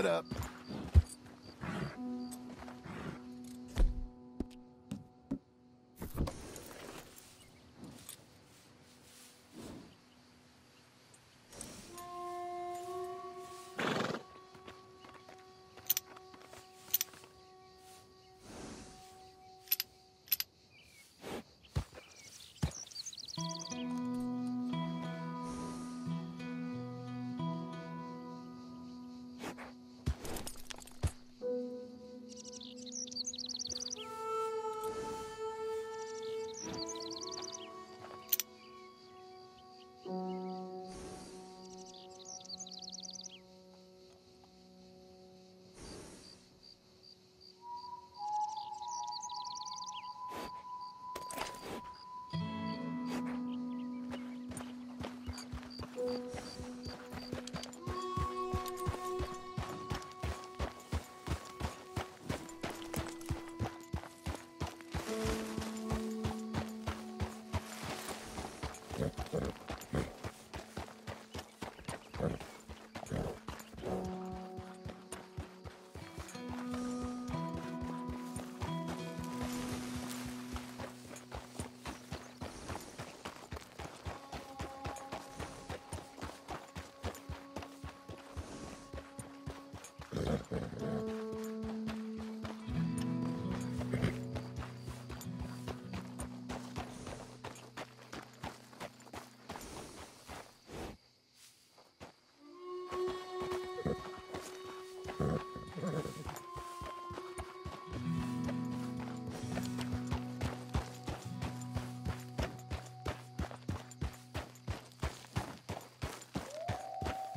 Head up.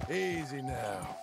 Easy now.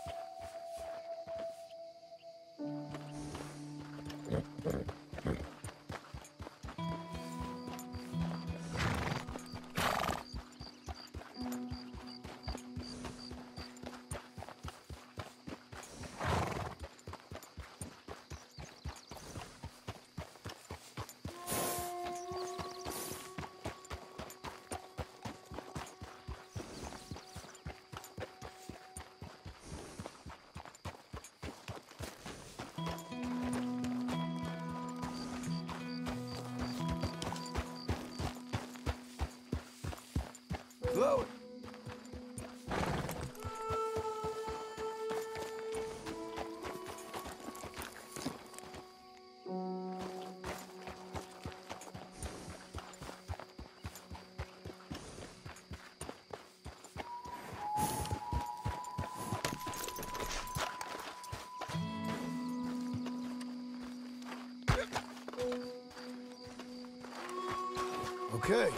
It. Okay,